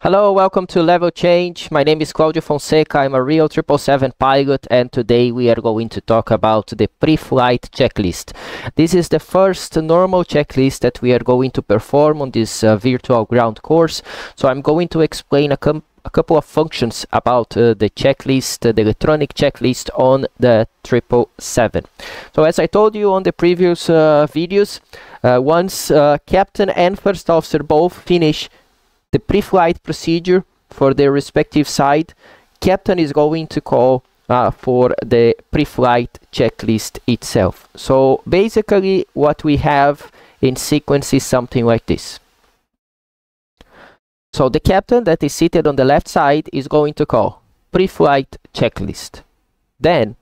Hello, welcome to Level Change. My name is Claudio Fonseca. I'm a real 777 pilot and today we are going to talk about the pre-flight checklist. This is the first normal checklist that we are going to perform on this uh, virtual ground course. So I'm going to explain a, a couple of functions about uh, the checklist, uh, the electronic checklist on the 777. So as I told you on the previous uh, videos, uh, once uh, captain and first officer both finish the pre-flight procedure for their respective side, captain is going to call uh, for the pre-flight checklist itself. So basically what we have in sequence is something like this. So the captain that is seated on the left side is going to call pre-flight checklist. Then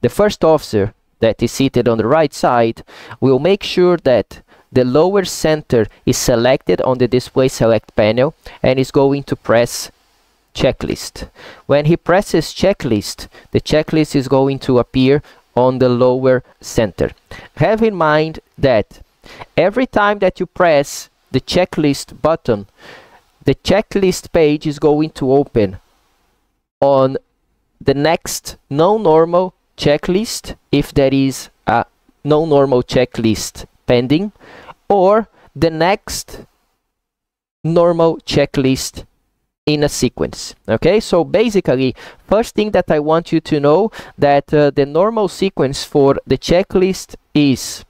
the first officer that is seated on the right side will make sure that the lower center is selected on the display select panel and is going to press checklist. When he presses checklist, the checklist is going to appear on the lower center. Have in mind that every time that you press the checklist button, the checklist page is going to open on the next non-normal checklist if there is a non-normal checklist pending or the next normal checklist in a sequence okay? So basically first thing that i want you to know that uh, the normal sequence for the checklist is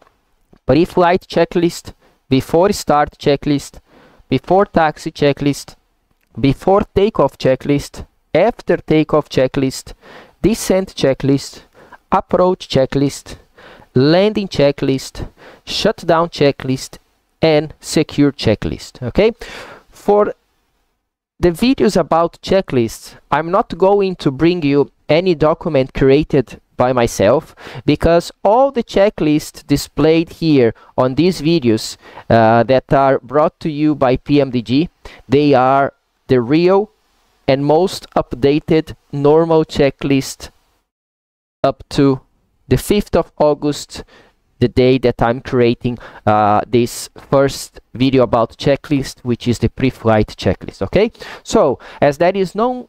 pre-flight checklist before start checklist before taxi checklist before takeoff checklist after takeoff checklist descent checklist approach checklist landing checklist, shutdown checklist, and secure checklist. Okay, for the videos about checklists, I'm not going to bring you any document created by myself because all the checklists displayed here on these videos uh, that are brought to you by PMDG, they are the real and most updated normal checklist up to the 5th of August, the day that I'm creating uh, this first video about checklist, which is the pre-flight checklist, okay? So, as that is non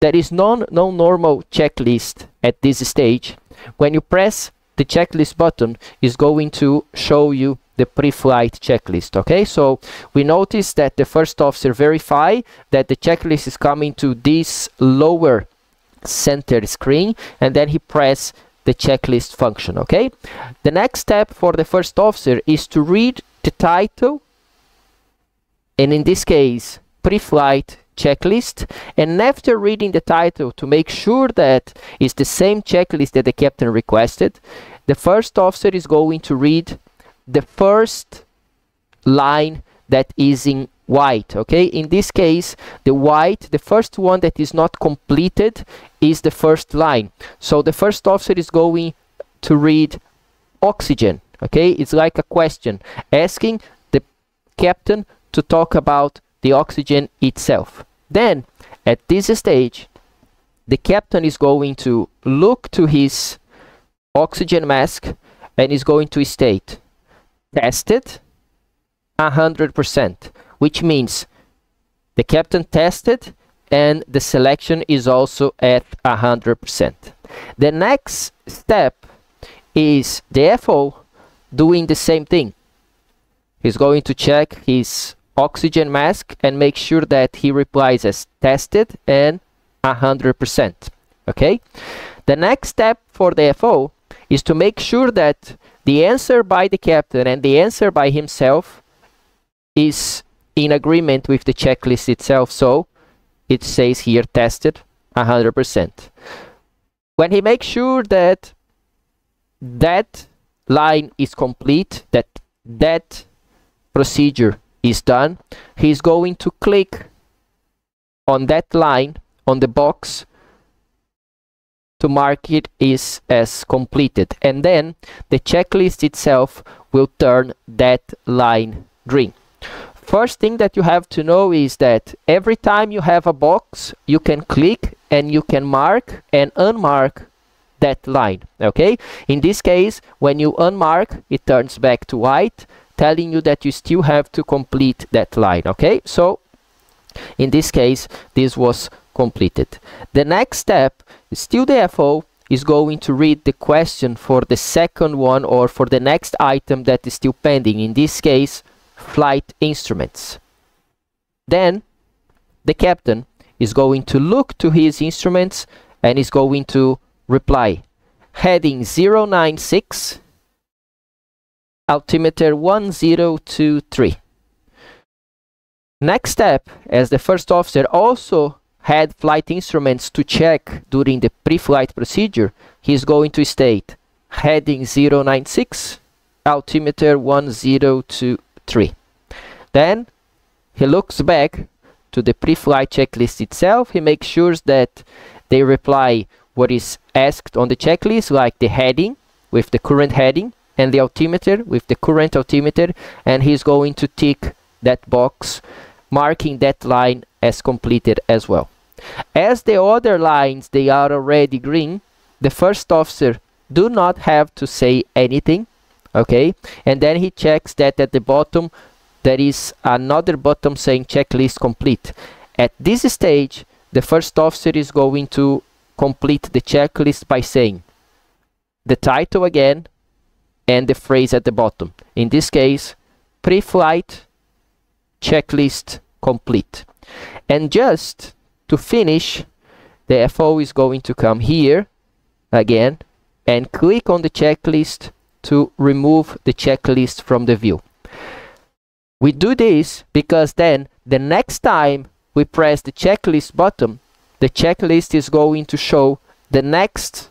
there is non non-normal checklist at this stage, when you press the checklist button, is going to show you the pre-flight checklist okay so we notice that the first officer verify that the checklist is coming to this lower center screen and then he press the checklist function okay? The next step for the first officer is to read the title and in this case pre-flight checklist. And after reading the title to make sure that it's the same checklist that the captain requested the first officer is going to read the first line that is in white okay? In this case the white the first one that is not completed is the first line. So the first officer is going to read oxygen okay? It's like a question asking the captain to talk about the oxygen itself. Then at this stage the captain is going to look to his oxygen mask and is going to state tested 100% which means the captain tested and the selection is also at 100%. The next step is the FO doing the same thing. He's going to check his oxygen mask and make sure that he replies as tested and 100%. Okay? The next step for the FO is to make sure that the answer by the captain and the answer by himself is in agreement with the checklist itself. So it says here tested 100%. When he makes sure that that line is complete, that that procedure is done, he's going to click on that line on the box to mark it is as completed and then the checklist itself will turn that line green First thing that you have to know is that every time you have a box, you can click and you can mark and unmark that line, okay? In this case, when you unmark, it turns back to white, telling you that you still have to complete that line, okay? So, In this case, this was completed. The next step, still the FO, is going to read the question for the second one or for the next item that is still pending. In this case, flight instruments. Then the captain is going to look to his instruments and is going to reply. Heading 096 altimeter 1023 next step as the first officer also had flight instruments to check during the pre-flight procedure he is going to state heading 096 altimeter 1023 then he looks back to the pre-flight checklist itself. He makes sure that they reply what is asked on the checklist, like the heading with the current heading and the altimeter with the current altimeter, and he's going to tick that box, marking that line as completed as well. As the other lines, they are already green, the first officer do not have to say anything, okay? And then he checks that at the bottom there is another button saying checklist complete. At this stage, the first officer is going to complete the checklist by saying the title again and the phrase at the bottom. In this case, pre-flight checklist complete. And just to finish, the FO is going to come here again and click on the checklist to remove the checklist from the view. We do this because then the next time we press the checklist button, the checklist is going to show the next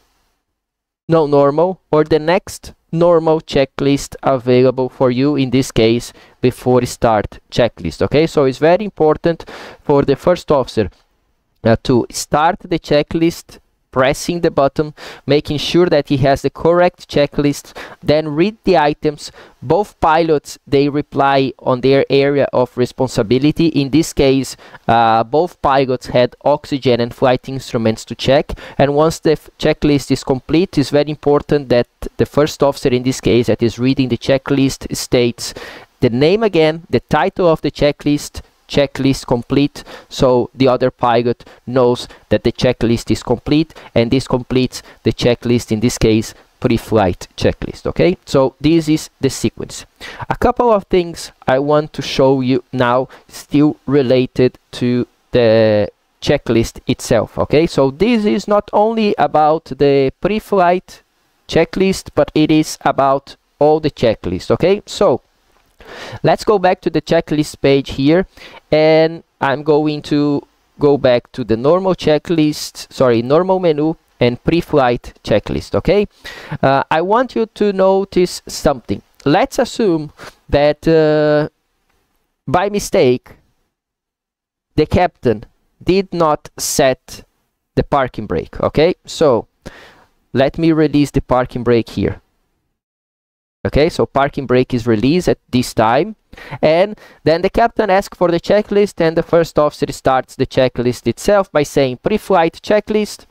no normal or the next normal checklist available for you in this case before start checklist okay so it's very important for the first officer uh, to start the checklist pressing the button, making sure that he has the correct checklist, then read the items. Both pilots, they reply on their area of responsibility. In this case, uh, both pilots had oxygen and flight instruments to check. And once the checklist is complete, it's very important that the first officer in this case that is reading the checklist states the name again, the title of the checklist, checklist complete so the other pilot knows that the checklist is complete and this completes the checklist in this case pre-flight checklist okay? So this is the sequence. A couple of things i want to show you now still related to the checklist itself okay? So this is not only about the pre-flight checklist but it is about all the checklist okay? So Let's go back to the checklist page here and I'm going to go back to the normal checklist, sorry, normal menu and pre-flight checklist, okay? Uh, I want you to notice something. Let's assume that uh, by mistake the captain did not set the parking brake, okay? So let me release the parking brake here. Okay, so parking brake is released at this time. And then the captain asks for the checklist and the first officer starts the checklist itself by saying pre-flight checklist,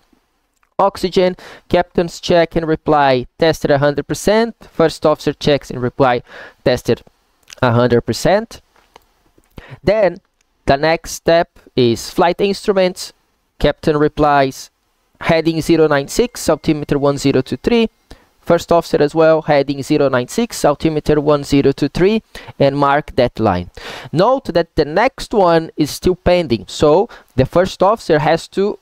oxygen, captain's check and reply tested 100%, first officer checks and reply tested 100%. Then the next step is flight instruments, captain replies heading 096, altimeter 1023, first officer as well, heading 096, altimeter 1023, and mark that line. Note that the next one is still pending, so the first officer has to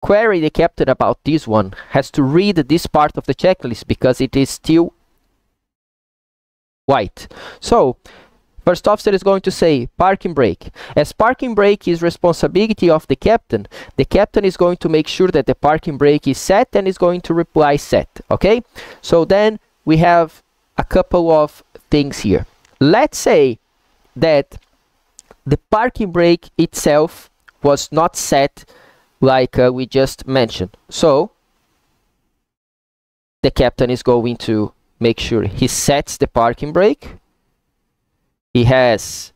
query the captain about this one, has to read this part of the checklist because it is still white. So First officer is going to say parking brake. As parking brake is responsibility of the captain, the captain is going to make sure that the parking brake is set and is going to reply set. Okay? So then we have a couple of things here. Let's say that the parking brake itself was not set like uh, we just mentioned. So the captain is going to make sure he sets the parking brake he has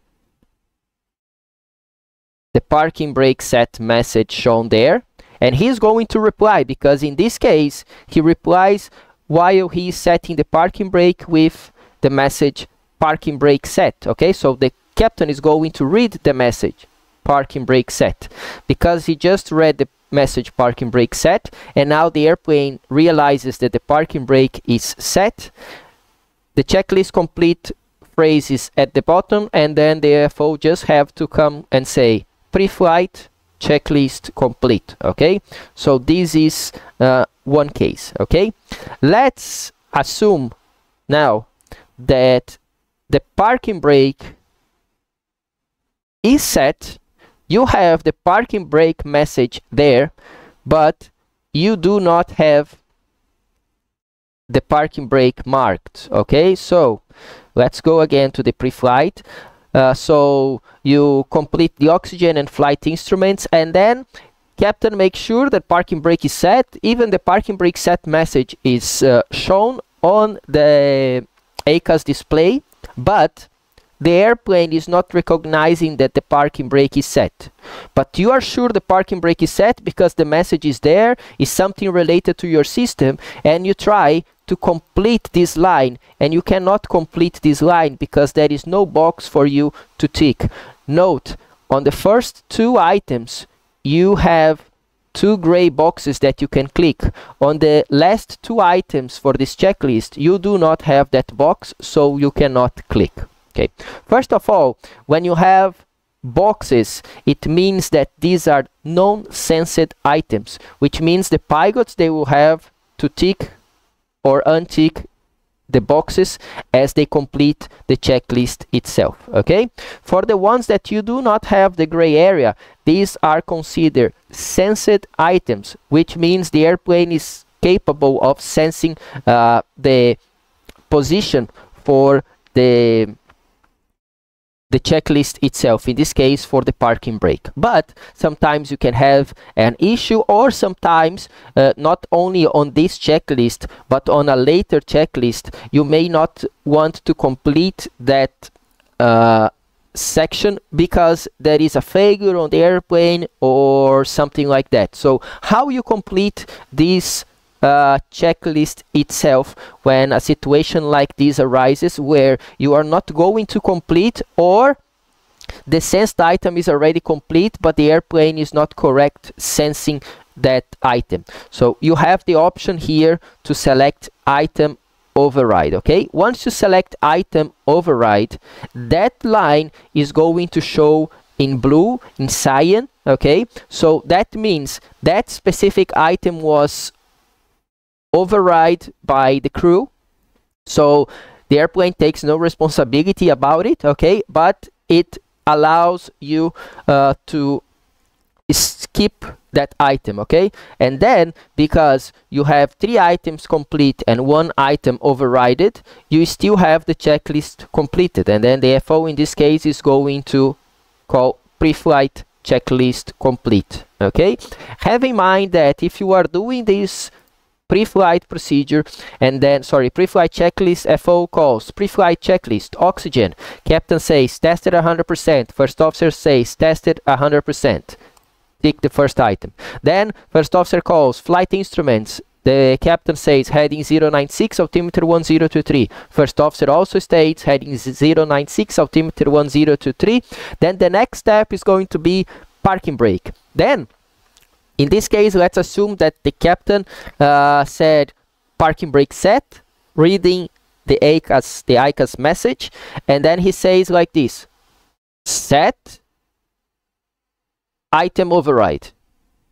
the parking brake set message shown there and he's going to reply because in this case he replies while he's setting the parking brake with the message parking brake set okay? So the captain is going to read the message parking brake set because he just read the message parking brake set and now the airplane realizes that the parking brake is set. The checklist complete phrase is at the bottom and then the AFO just have to come and say pre-flight checklist complete okay? So this is uh, one case okay? Let's assume now that the parking brake is set. You have the parking brake message there but you do not have the parking brake marked okay? So let's go again to the pre-flight. Uh, so you complete the oxygen and flight instruments and then captain make sure that parking brake is set. Even the parking brake set message is uh, shown on the EICAS display but the airplane is not recognizing that the parking brake is set. But you are sure the parking brake is set because the message is there, is something related to your system, and you try to complete this line, and you cannot complete this line because there is no box for you to tick. Note, on the first two items, you have two gray boxes that you can click. On the last two items for this checklist, you do not have that box, so you cannot click. Okay, first of all, when you have boxes, it means that these are non-sensed items, which means the pilots, they will have to tick or untick the boxes as they complete the checklist itself. Okay. For the ones that you do not have the gray area these are considered sensed items which means the airplane is capable of sensing uh, the position for the the checklist itself, in this case for the parking brake. But sometimes you can have an issue or sometimes uh, not only on this checklist but on a later checklist you may not want to complete that uh, section because there is a failure on the airplane or something like that. So how you complete this uh, checklist itself when a situation like this arises where you are not going to complete or the sensed item is already complete but the airplane is not correct sensing that item. So you have the option here to select item override okay? Once you select item override that line is going to show in blue in cyan okay? So that means that specific item was override by the crew. So the airplane takes no responsibility about it, okay? But it allows you uh, to skip that item, okay? And then, because you have three items complete and one item overrided, you still have the checklist completed. And then the FO in this case is going to call pre-flight checklist complete, okay? Have in mind that if you are doing this pre-flight procedure and then sorry pre-flight checklist FO calls pre-flight checklist oxygen. Captain says tested 100% first officer says tested 100% tick the first item. Then first officer calls flight instruments. The captain says heading 096 altimeter 1023 first officer also states heading 096 altimeter 1023 then the next step is going to be parking brake. Then in this case, let's assume that the captain uh, said parking brake set, reading the EICAS, the EICAS message, and then he says like this, set item override.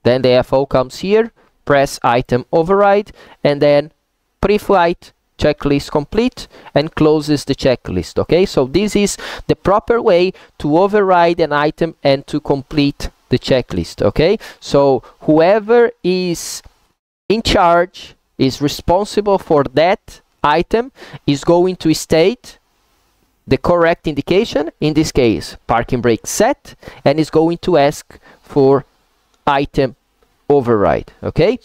Then the FO comes here, press item override, and then pre-flight checklist complete and closes the checklist okay so this is the proper way to override an item and to complete the checklist okay? So whoever is in charge is responsible for that item is going to state the correct indication in this case parking brake set and is going to ask for item override okay?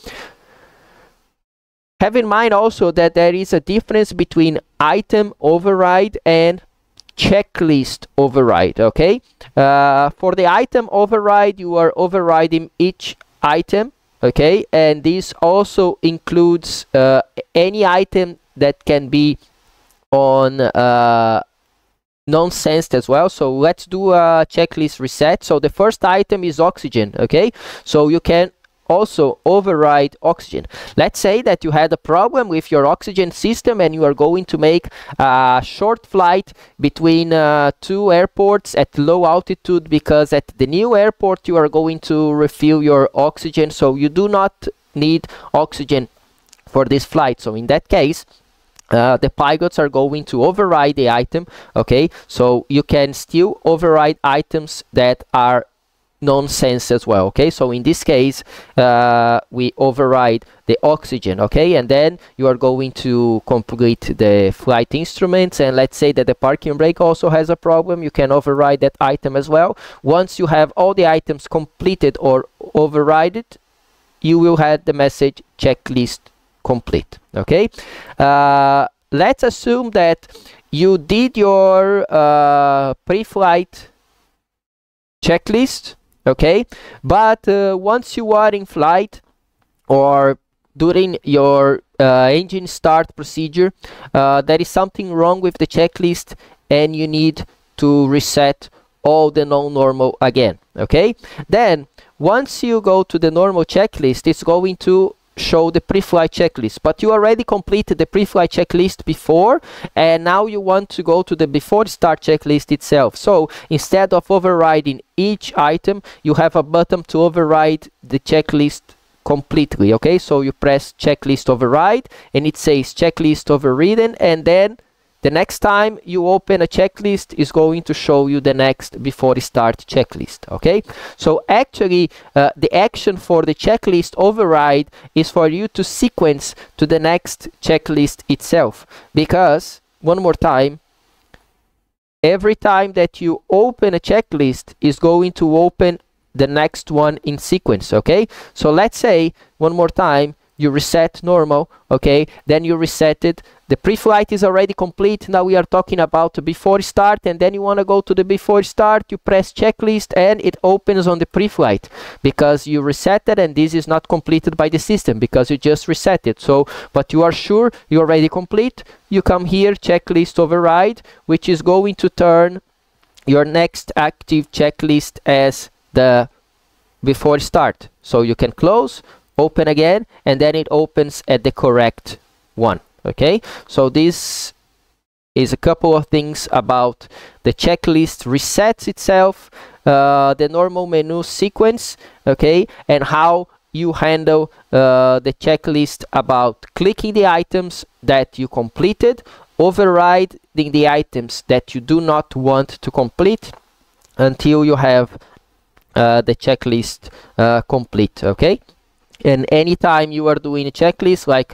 Have in mind also that there is a difference between item override and checklist override okay? Uh, for the item override you are overriding each item okay? And this also includes uh, any item that can be on uh, nonsense as well. So let's do a checklist reset. So the first item is oxygen okay? So you can also override oxygen. Let's say that you had a problem with your oxygen system and you are going to make a short flight between uh, two airports at low altitude because at the new airport you are going to refill your oxygen so you do not need oxygen for this flight. So in that case, uh, the pilots are going to override the item okay so you can still override items that are nonsense as well okay? So in this case uh, we override the oxygen okay? And then you are going to complete the flight instruments and let's say that the parking brake also has a problem you can override that item as well. Once you have all the items completed or overridden you will have the message checklist complete okay? Uh, let's assume that you did your uh, pre-flight checklist okay? But uh, once you are in flight or during your uh, engine start procedure uh, there is something wrong with the checklist and you need to reset all the non-normal again. Okay? Then once you go to the normal checklist it's going to show the pre-flight checklist but you already completed the pre-flight checklist before and now you want to go to the before start checklist itself. So instead of overriding each item you have a button to override the checklist completely okay? So you press checklist override and it says checklist overridden and then the next time you open a checklist is going to show you the next before start checklist. Okay, so actually uh, the action for the checklist override is for you to sequence to the next checklist itself. Because one more time, every time that you open a checklist is going to open the next one in sequence. Okay, so let's say one more time you reset normal okay? Then you reset it. The pre-flight is already complete. Now we are talking about before start and then you want to go to the before start. You press checklist and it opens on the pre-flight because you reset it and this is not completed by the system because you just reset it. So but you are sure you are already complete. You come here checklist override which is going to turn your next active checklist as the before start. So you can close open again and then it opens at the correct one okay? So this is a couple of things about the checklist resets itself uh, the normal menu sequence okay? And how you handle uh, the checklist about clicking the items that you completed overriding the items that you do not want to complete until you have uh, the checklist uh, complete okay and anytime you are doing a checklist like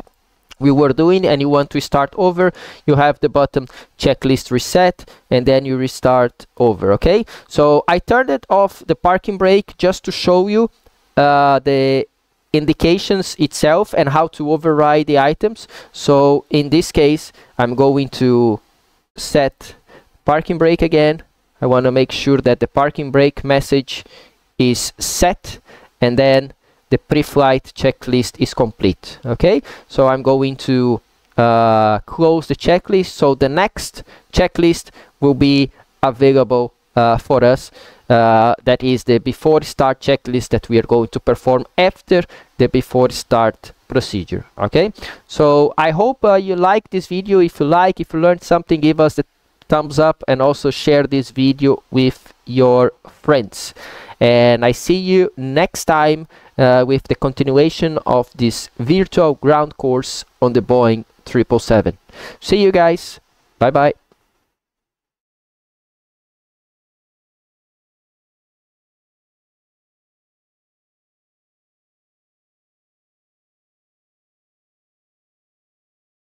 we were doing and you want to start over you have the button checklist reset and then you restart over okay? So I turned it off the parking brake just to show you uh, the indications itself and how to override the items. So in this case I'm going to set parking brake again. I want to make sure that the parking brake message is set and then the pre-flight checklist is complete okay? So I'm going to uh, close the checklist. So the next checklist will be available uh, for us uh, that is the before start checklist that we are going to perform after the before start procedure okay? So I hope uh, you like this video. If you like if you learned something give us the thumbs up and also share this video with your friends and I see you next time uh, with the continuation of this virtual ground course on the Boeing 777. See you guys. Bye bye.